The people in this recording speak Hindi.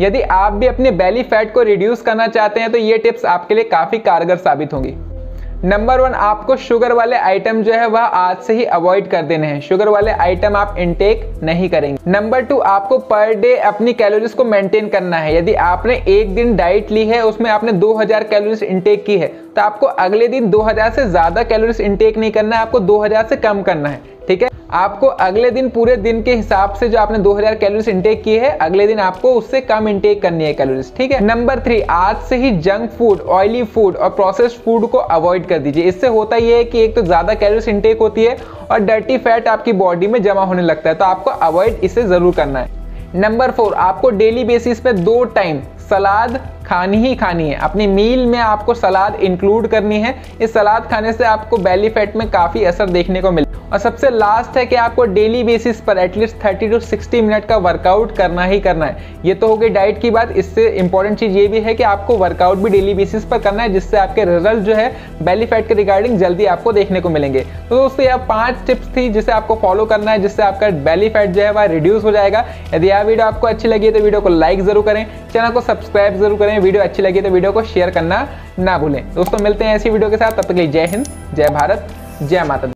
यदि आप भी अपने बेली फैट को रिड्यूस करना चाहते हैं तो ये टिप्स आपके लिए काफ़ी कारगर साबित होंगी। नंबर वन आपको शुगर वाले आइटम जो है, वह आज से ही अवॉइड कर देने हैं। शुगर वाले आइटम आप इनटेक नहीं करेंगे। नंबर टू आपको पर डे अपनी कैलोरीज को मेंटेन करना है। यदि आपने एक दिन डाइट ली है, उसमें आपने 2000 कैलोरीज इनटेक की है तो आपको अगले दिन 2000 से ज़्यादा कैलोरीज इनटेक नहीं करना है, आपको 2000 से कम करना है, ठीक है? आपको अगले दिन पूरे दिन के हिसाब से जो आपने 2000 कैलोरीज इंटेक की है, अगले दिन आपको उससे कम इंटेक करनी है कैलोरीज ठीक है? नंबर थ्री आज से ही जंक फ़ूड ऑयली फ़ूड और प्रोसेस्ड फ़ूड को अवॉइड कर दीजिए। इससे होता यह है कि एक तो ज़्यादा कैलोरीज इंटेक होती है और डर्टी फैट आपकी बॉडी में जमा होने लगता है तो आपको अवॉइड इसे ज़रूर करना है। नंबर फोर आपको डेली बेसिस पे दो टाइम सलाद खानी ही खानी है। अपनी मील में आपको सलाद इंक्लूड करनी है। इस सलाद खाने से आपको बेली फैट में काफ़ी असर देखने को मिले और सबसे लास्ट है कि आपको डेली बेसिस पर एटलीस्ट 30 टू 60 मिनट का वर्कआउट करना ही करना है। ये तो हो गई डाइट की बात। इससे इंपॉर्टेंट चीज़ ये भी है कि आपको वर्कआउट भी डेली बेसिस पर करना है, जिससे आपके रिज़ल्ट जो है बेली फैट के रिगार्डिंग जल्दी आपको देखने को मिलेंगे। तो दोस्तों यह पाँच टिप्स थी जिसे आपको फॉलो करना है, जिससे आपका बेली फैट जो है वह रिड्यूस हो जाएगा। यदि यह वीडियो आपको अच्छी लगी तो वीडियो को लाइक ज़रूर करें। चैनल को सब्सक्राइब ज़रूर करें। वीडियो अच्छी लगी तो वीडियो को शेयर करना ना भूलें। दोस्तों, मिलते हैं ऐसी वीडियो के साथ। तब तक के लिए जय हिंद, जय भारत, जय माता